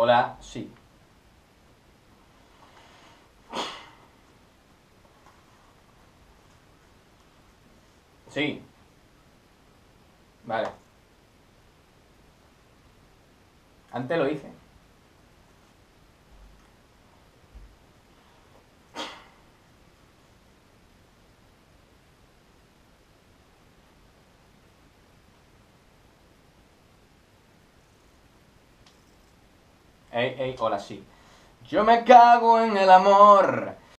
Hola, sí. Sí. Vale. Antes lo hice. Ey, ey, hola, sí. Yo me cago en el amor